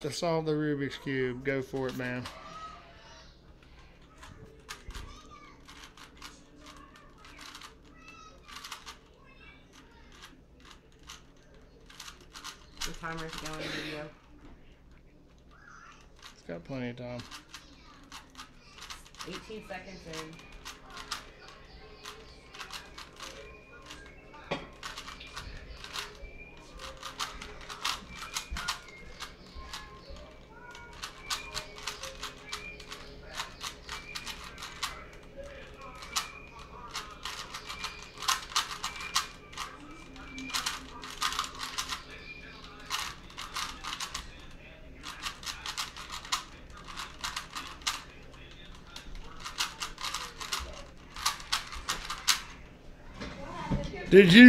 to solve the Rubik's Cube. Go for it, man. The timer's going video. It's got plenty of time. 18 seconds in. Did you?